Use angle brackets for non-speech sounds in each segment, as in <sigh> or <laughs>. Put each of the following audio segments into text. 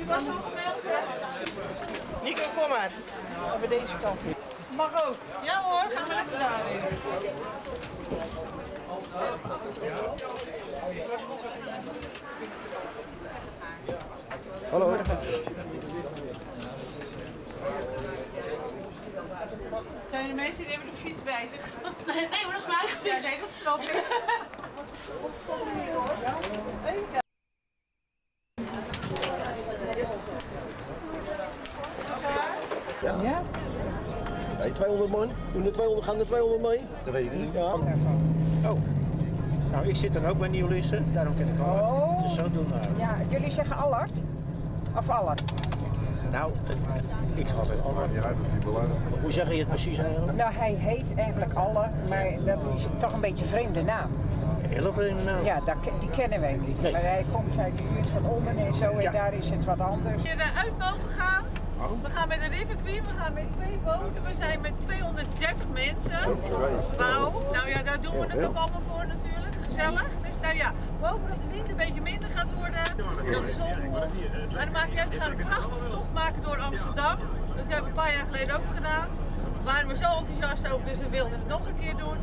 U was al gemeld, hè? Nico, kom maar. Over deze kant. Mag ook. Ja hoor, gaan we lekker daar weer. Hallo. Zijn de mensen die hebben de fiets bij zich? Nee, hoor, dat is mijn eigen Ja, fiets. nee, dat snap ik. <laughs> Ja? Nee, 200 man. Doen er 200, gaan er 200 mee? Dat weet ik niet. Ja. Oh. Nou, ik zit dan ook bij Nieuw-Lisse, daarom ken ik al. Oh. Dus zo doen we. Ja, jullie zeggen Allard? Of Allard? Nou, eh, ik ga wel Allard. Ja, dat is die belangrijk. Hoe zeg je het precies eigenlijk? Nou, hij heet eigenlijk Allard, maar dat is toch een beetje een vreemde naam. Een hele vreemde naam. Ja, dat, die kennen wij niet. Nee. Maar hij komt uit de buurt van Ommen en zo, en Ja. daar is het wat anders. hier uit mogen gaan. We gaan met de River Queen, we gaan met twee boten. We zijn met 230 mensen. Wauw. Nou ja, daar doen we het ook allemaal voor natuurlijk. Gezellig. Dus nou ja, we hopen dat de wind een beetje minder gaat worden. En dat de zon komt. Maar niet uit. We gaan een prachtige tocht maken door Amsterdam. Dat hebben we een paar jaar geleden ook gedaan. Daar waren we zo enthousiast over, dus we wilden het nog een keer doen.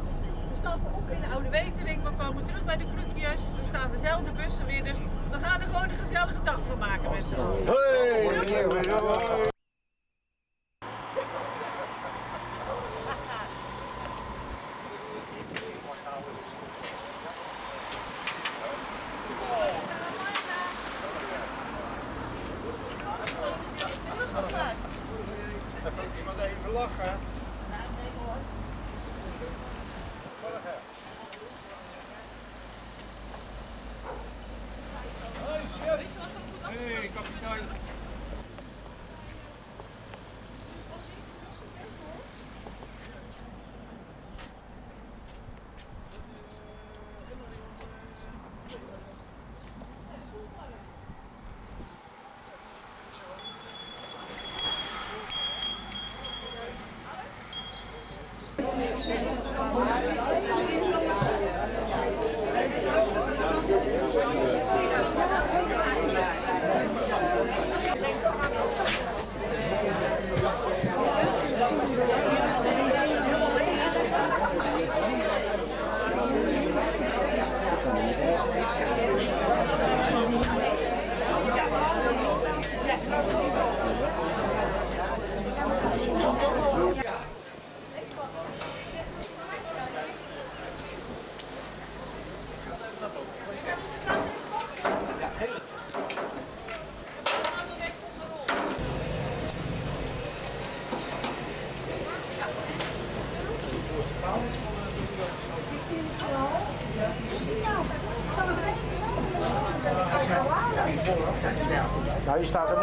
We stappen op in de Oude Wetering, we komen terug bij de krukjes. Er staan dezelfde bussen weer, dus we gaan er gewoon een gezellige dag van maken met z'n allen. Hey! Iemand even lachen. Nou, je staat er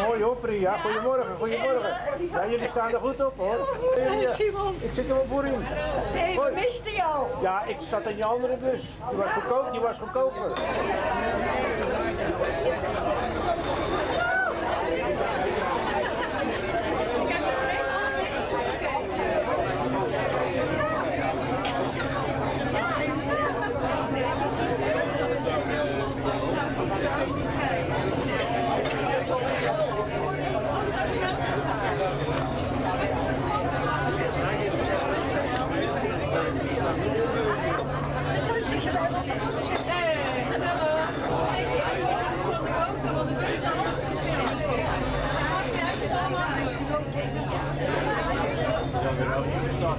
Ria. Goedemorgen, goedemorgen. Ja, jullie staan er goed op, hoor. Hey, Simon. Ik zit er wel voor in. Nee, we misten jou. Ja, ik zat in je andere bus. Die was goedkoop, die was goedkoper.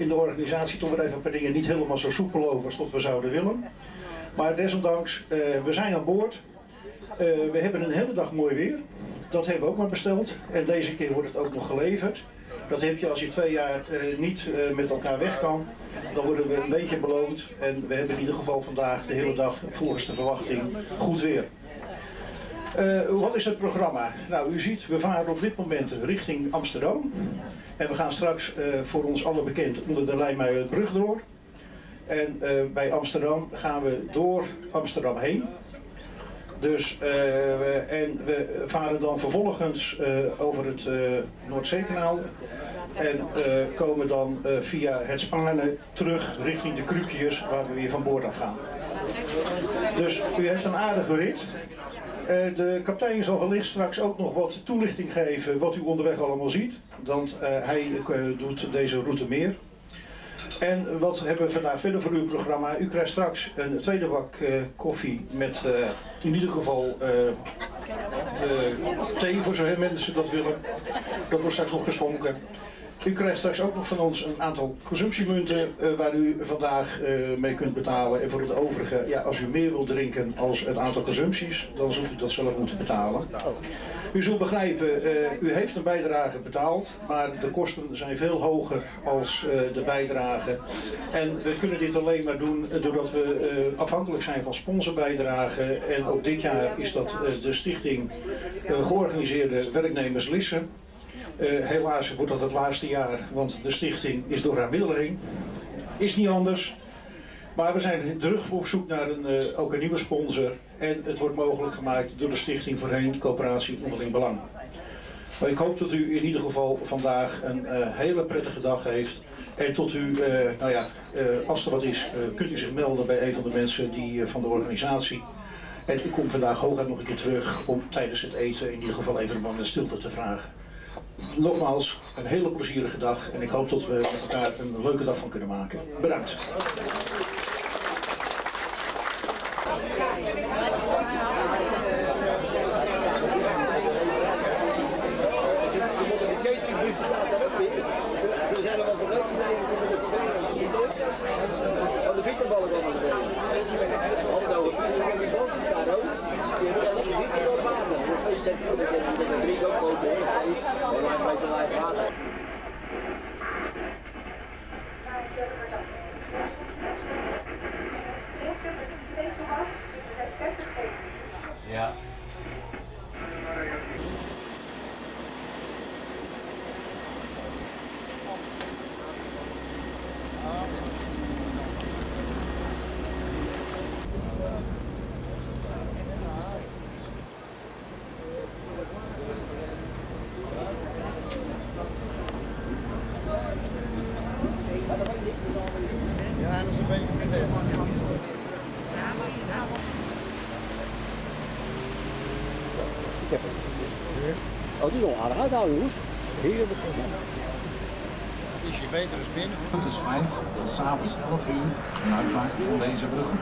In de organisatie toch weer even een paar dingen niet helemaal zo soepel lopen als dat we zouden willen. Maar desondanks, eh, we zijn aan boord. Eh, we hebben een hele dag mooi weer. dat hebben we ook maar besteld. En deze keer wordt het ook nog geleverd. Dat heb je als je twee jaar eh, niet met elkaar weg kan. Dan worden we een beetje beloond. En we hebben in ieder geval vandaag de hele dag volgens de verwachting goed weer. Wat is het programma? Nou, u ziet, we varen op dit moment richting Amsterdam. En we gaan straks voor ons allen bekend onder de Leimuilenbrug door. En eh, bij Amsterdam gaan we door Amsterdam heen. Dus, eh, en we varen dan vervolgens eh, over het Noordzeekanaal. En komen dan via het Spaarne terug richting de Krukjes waar we weer van boord af gaan. Dus u heeft een aardige rit. De kapitein zal wellicht straks ook nog wat toelichting geven wat u onderweg allemaal ziet. Want hij doet deze route meer. En wat hebben we vandaag verder voor uw programma? U krijgt straks een tweede bak eh, koffie met eh, in ieder geval eh, thee voor zover mensen dat willen. Dat wordt straks nog geschonken. U krijgt straks ook nog van ons een aantal consumptiemunten eh, waar u vandaag eh, mee kunt betalen. En voor het overige, ja, als u meer wilt drinken als het aantal consumpties, dan zult u dat zelf moeten betalen. U zult begrijpen, eh, u heeft een bijdrage betaald, maar de kosten zijn veel hoger als de bijdrage. En we kunnen dit alleen maar doen doordat we afhankelijk zijn van sponsorbijdragen. En ook dit jaar is dat de stichting georganiseerde werknemers Lissen. Eh, helaas wordt dat het laatste jaar, want de stichting is door haar heen. Is niet anders. Maar we zijn terug op zoek naar een, eh, ook een nieuwe sponsor. En het wordt mogelijk gemaakt door de Stichting Voorheen Coöperatie Onderling Belang. Maar ik hoop dat u in ieder geval vandaag een eh, hele prettige dag heeft. En tot u, nou ja, als er wat is, kunt u zich melden bij een van de mensen die, van de organisatie. En ik kom vandaag hooguit nog een keer terug om tijdens het eten in ieder geval even een moment stilte te vragen. Nogmaals, een hele plezierige dag en ik hoop dat we met elkaar een leuke dag van kunnen maken. Bedankt. Ja. Ja, dat is een beetje Oh, die al aardig uithouden, jongens. Heerlijk. Het is je beter als binnen. Het is vijf, s'avonds 11 uur, gebruik maken van deze bruggen.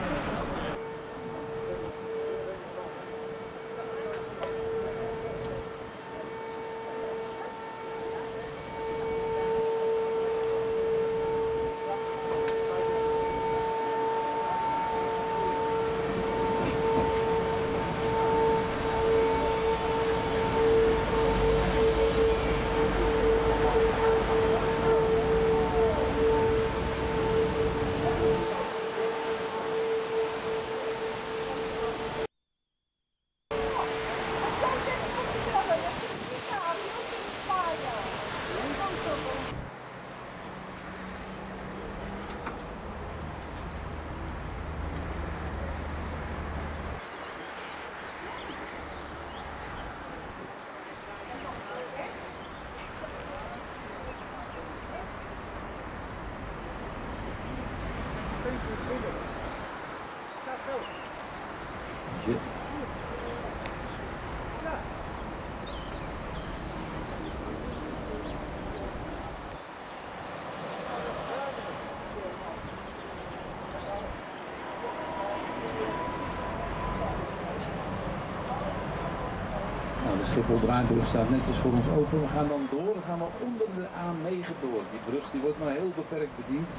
Nou, de Schiphol draaibrug staat netjes voor ons open. We gaan dan door. We gaan wel onder de A9 door. Die brug die wordt maar heel beperkt bediend.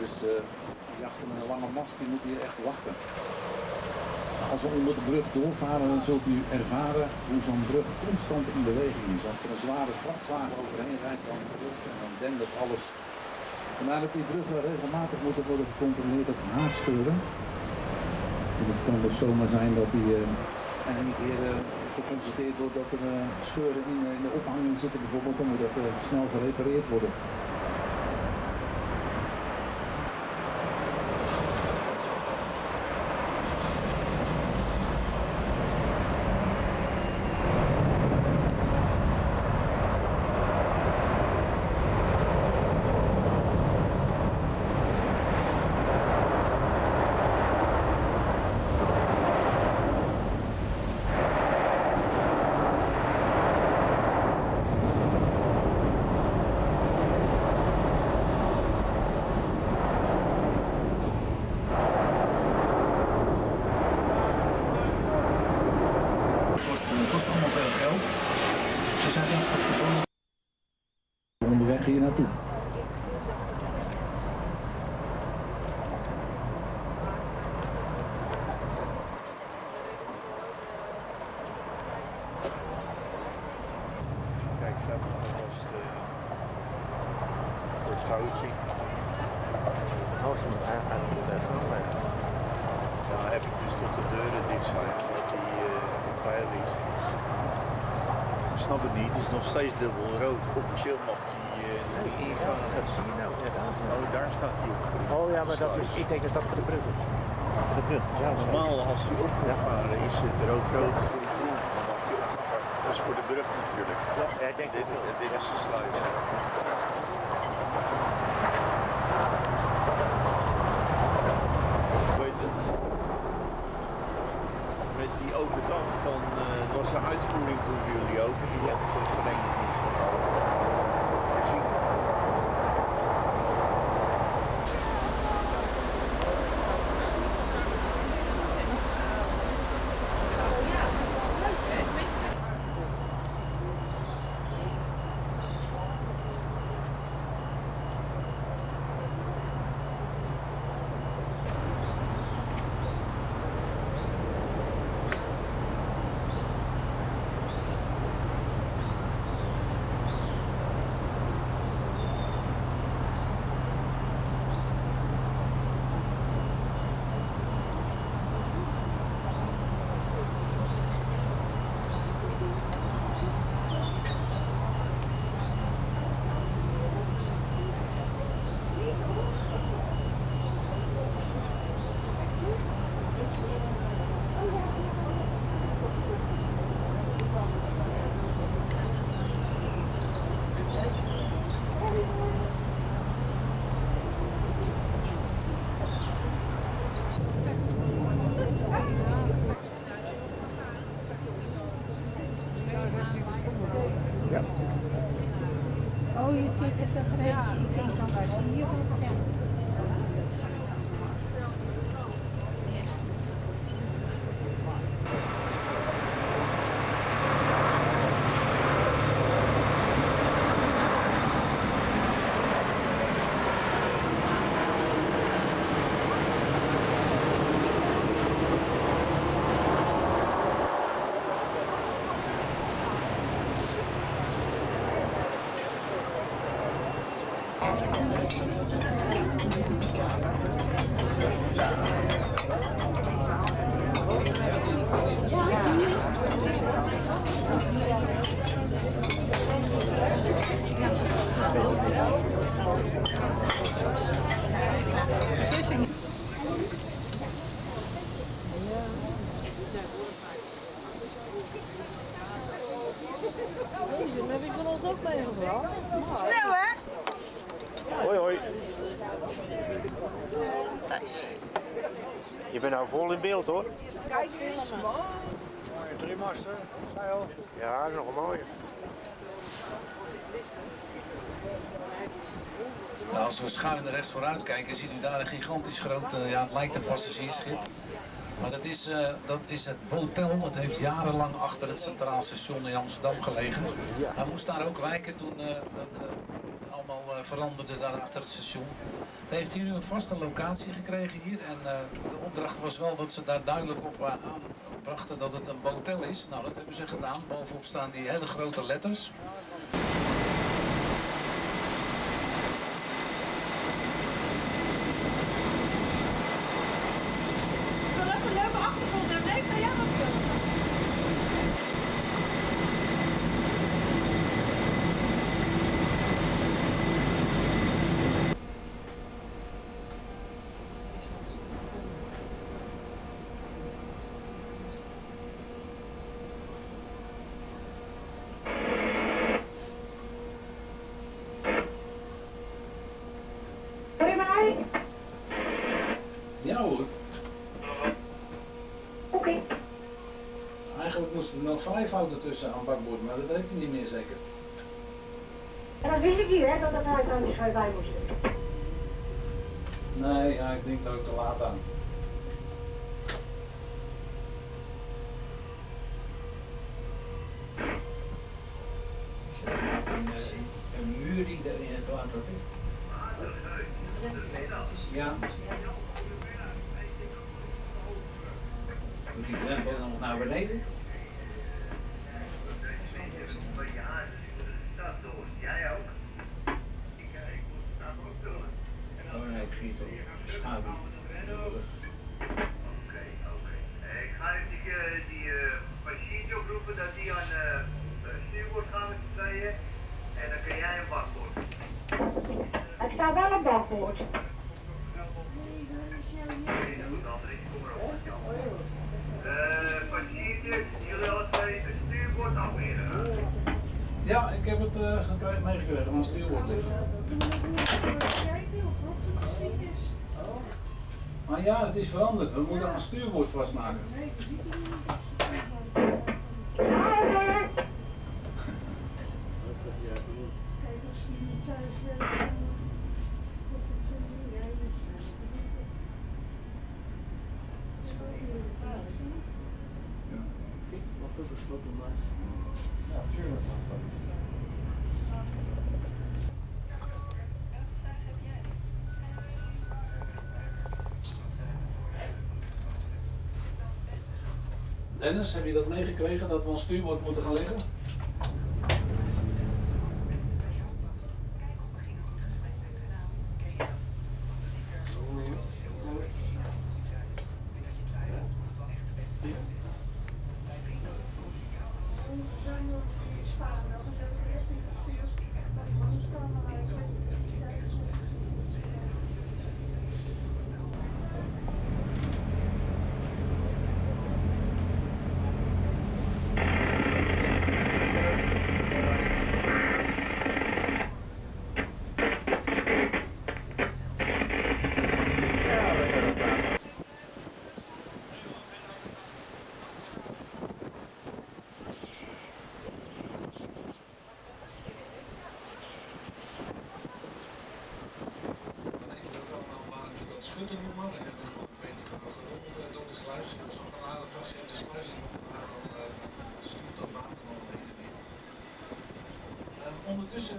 Dus eh die achter met een lange mast die moet hier echt wachten. als we onder de brug doorvaren, dan zult u ervaren hoe zo'n brug constant in beweging is. Als er een zware vrachtwagen overheen rijdt, dan drukt en dan dendert alles. Vandaar dat die bruggen regelmatig moeten worden gecontroleerd op haarscheuren. Want het kan dus zomaar zijn dat die uh, en een keer geconstateerd wordt dat er uh, scheuren in, in, de ophanging zitten bijvoorbeeld, dan moet dat snel gerepareerd worden. kost allemaal veel geld. Dus hij dacht dat de onderweg hier naartoe. Kijk, ze hebben alvast uh, het touwtje. Oh, ze moet eigenlijk gaan weg. Ja, eventjes tot de deuren dicht zijn, dat die uh, pijl is. Ik snap het niet, het is nog steeds dubbel rood. Officieel mag die uh, ingaan. Dat zie je nou. Oh, daar staat hij op groen. Oh ja, maar dat is, ik denk dat dat voor de brug is. Voor de brug, ja. Normaal als hij op moet varen is het mag hij opgevaren. Dat is voor de brug natuurlijk. Ja, ik denk dit, dit is de sluis. Met die open dag van, uh, was een uitvoering toen jullie over, die had uh, Snel hè? Hoi, hoi. Thijs. Je bent nou vol in beeld hoor. Kijk eens. Drie master, zeil. Ja, nog een mooie. Nou, als we schuin rechts vooruit kijken, ziet u daar een gigantisch groot, ja het lijkt een passagiersschip. Maar dat is, uh, dat is het Botel, dat heeft jarenlang achter het Centraal Station in Amsterdam gelegen. Hij moest daar ook wijken toen uh, het allemaal veranderde daar achter het station. Het heeft hier nu een vaste locatie gekregen hier. En eh, de opdracht was wel dat ze daar duidelijk op eh, aanbrachten dat het een motel is. Nou, dat hebben ze gedaan. Bovenop staan die hele grote letters. Ik wil even een leuke achtergrond hebben. Nee, ga jij maar filmen. Hoor je mij? Ja hoor. Oké. Moesten er nog vijf auto's tussen aan bakboord, maar dat weet hij niet meer zeker. En dat wist ik niet, hè, dat dat huis aan de schuif bij moest. Nee, ja, ik denk dat ik te laat aan. Een, een muur die er in het water ligt. Ja. Moet die drempel dan nog naar beneden? Kun jij een bakboord. Ik sta wel op bakboord. Eh, passagiertjes, jullie alle twee het stuurboord afmeren. Ja, ik heb het uh, gekregen, meegekregen van het stuurboord liggen. Maar ja, het is veranderd. We moeten aan het stuurboord vastmaken. Ja. Dennis, heb je dat meegekregen dat we ons stuurboord moeten gaan liggen? Dat schutten noemen. Hebben nog een beetje gerond eh, door de sluis. Een aardig vast in de sluis. En dan stuurt dat water nog heen en weer. Ondertussen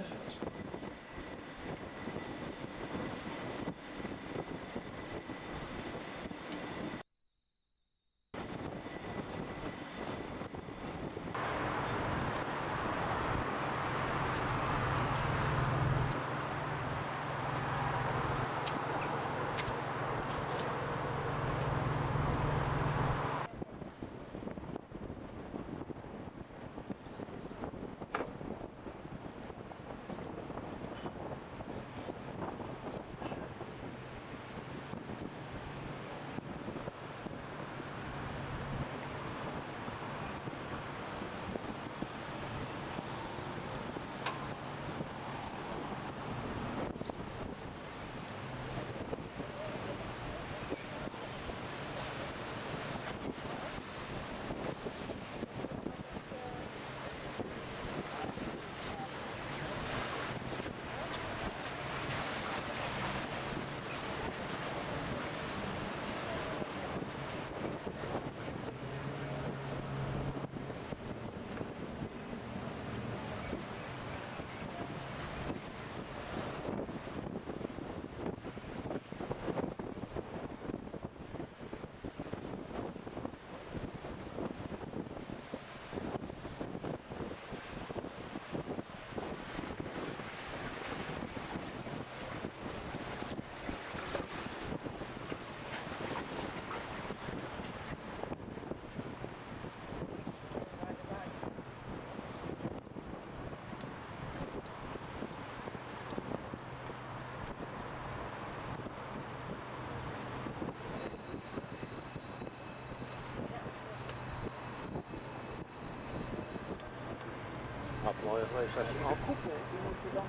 mooier geweest als je Oh, koepel, die moet je dan...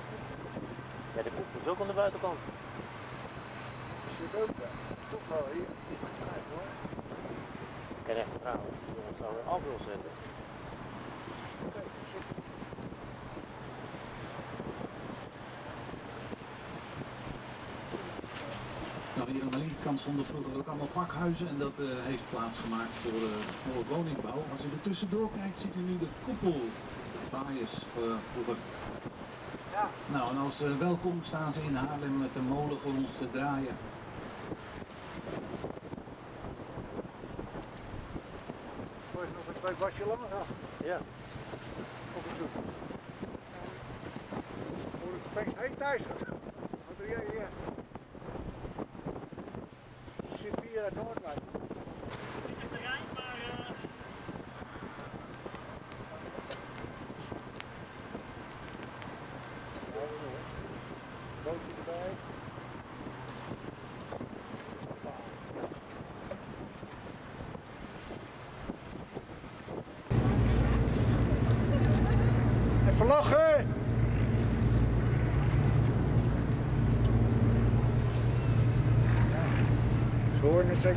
Ja, de koepel is ook aan de buitenkant. Zit ook. Toch wel hier. Hoor. Ik ken echt trouwens, je ons nou weer af wil zetten. Kijk, Nou, hier aan de linkerkant stonden vroeger ook allemaal pakhuizen en dat eh, heeft plaatsgemaakt voor, eh, voor woningbouw. Als u er tussendoor kijkt, ziet u nu de koepelbaaiers eh, vroeger. Ja. Nou, en als eh, welkom staan ze in Haarlem met de molen voor ons te draaien. Voor je nog bij Basje Lange gaan. Ja. Op bezoek. Hoor ik opeens, hé thuis. Wat doe jij hier? Zit hier Ze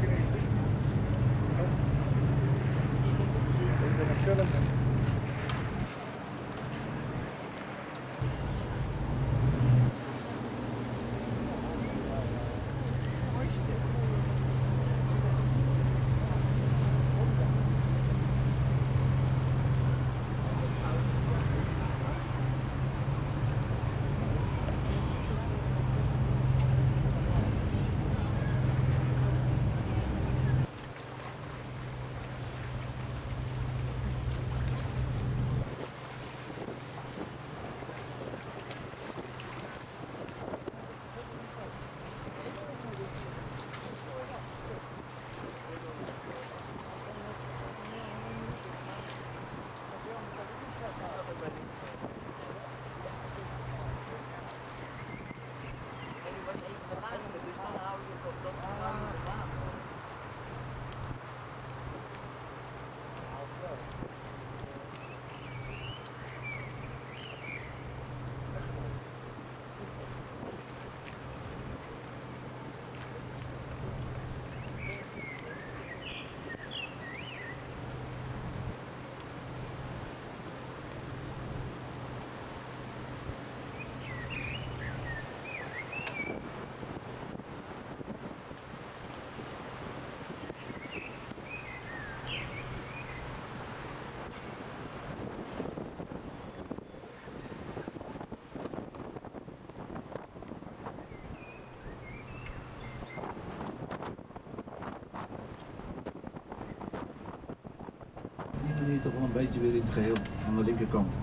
manier toch wel een beetje weer in het geheel aan de linkerkant.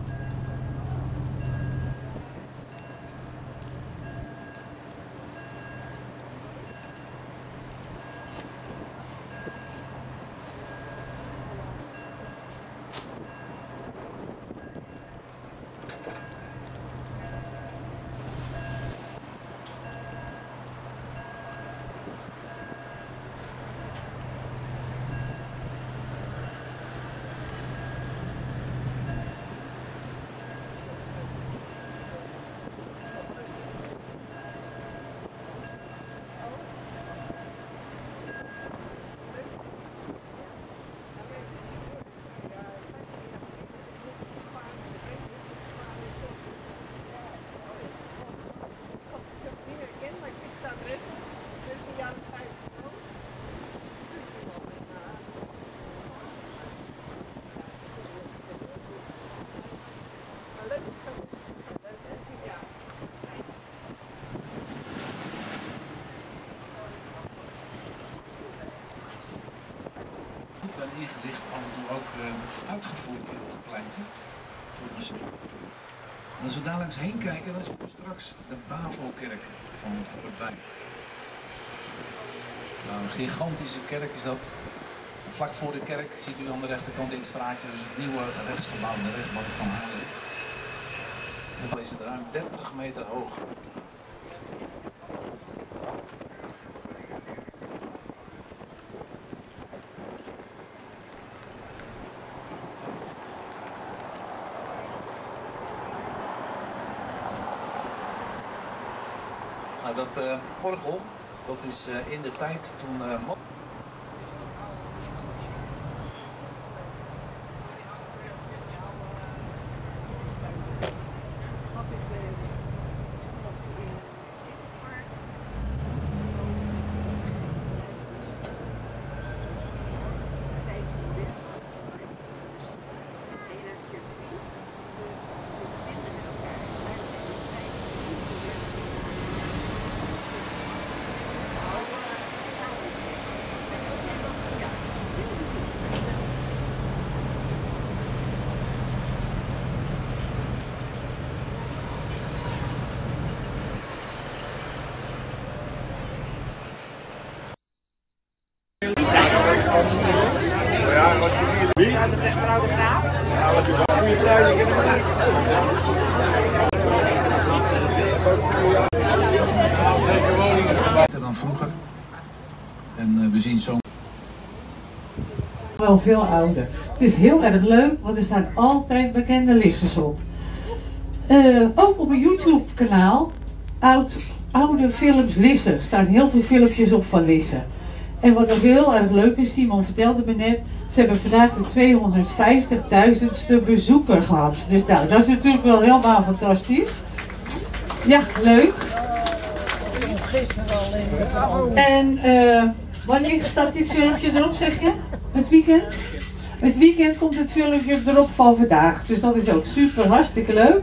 Ingelicht, af en toe ook eh, uitgevoerd hier op het pleintje. Als we daar langs heen kijken, dan zien we straks de Bavo-kerk van Robijn. Nou, een gigantische kerk is dat. Vlak voor de kerk ziet u aan de rechterkant in het straatje dus het nieuwe rechtsgebouw, de rechtbank van Haarlem. Dat is ruim 30 meter hoog. Dat eh, orgel, dat is eh, in de tijd toen... eh, Mo- beter dan vroeger. En eh, we zien zo wel veel ouder. Het is heel erg leuk, want er staan altijd bekende lissers op. Eh, ook op mijn YouTube kanaal, oud, oude films Lisse, staan heel veel filmpjes op van Lisse. En wat ook heel erg leuk is, Simon vertelde me net, ze hebben vandaag de 250.000ste bezoeker gehad. Dus nou, dat is natuurlijk wel helemaal fantastisch. Ja, leuk. En eh, wanneer staat dit filmpje erop, zeg je? Het weekend? Het weekend komt het filmpje erop van vandaag. Dus dat is ook super, hartstikke leuk.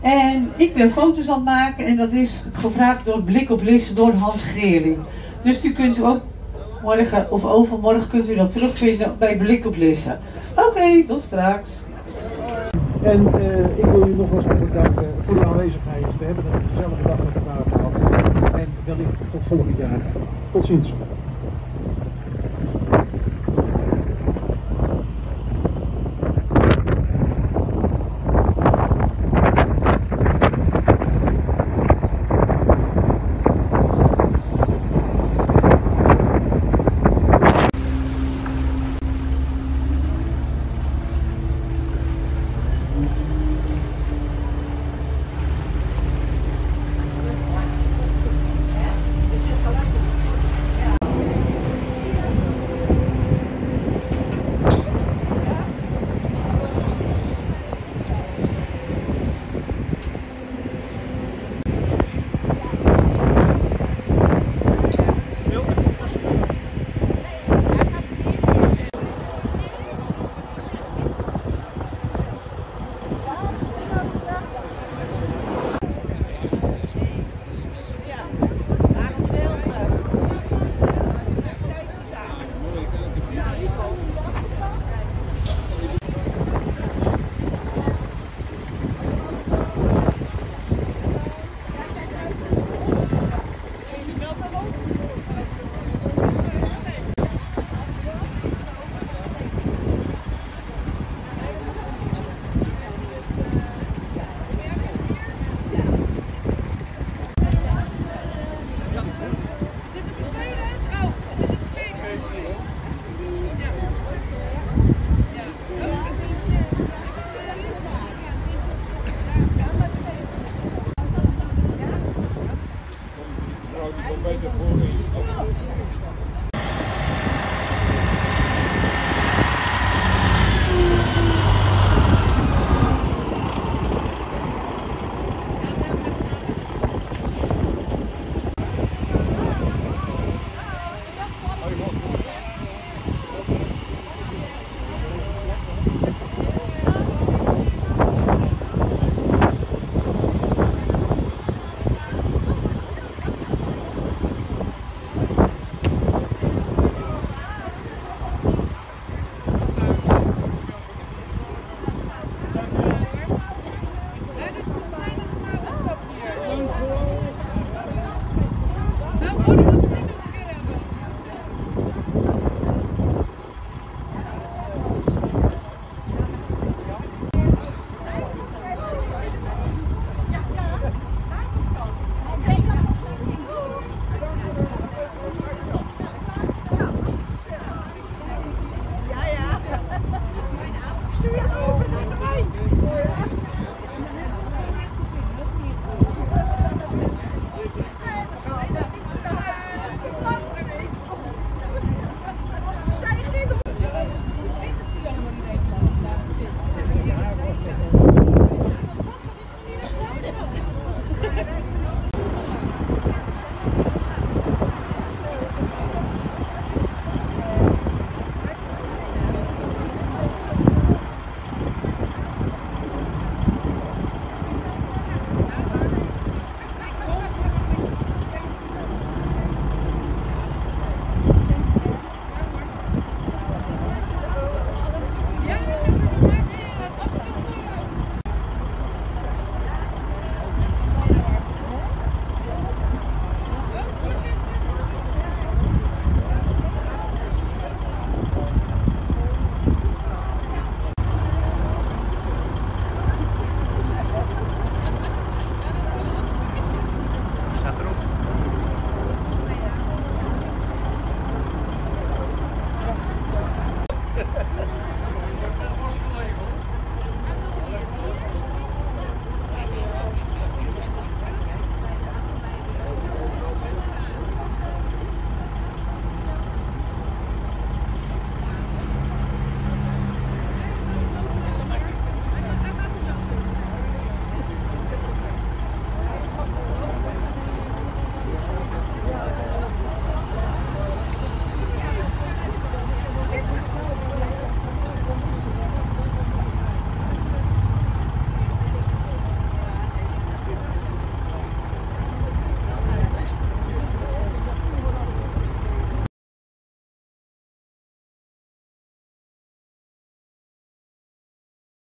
En ik ben foto's aan het maken en dat is gevraagd door Blik op Lisse door Hans Geerling. Dus u kunt ook morgen of overmorgen kunt u dat terugvinden bij Blik op Lisse. Oké, tot straks. En eh, ik wil u nog eens hartelijk danken voor uw aanwezigheid. We hebben een gezellige dag met elkaar gehad. En wellicht tot volgend jaar. Tot ziens.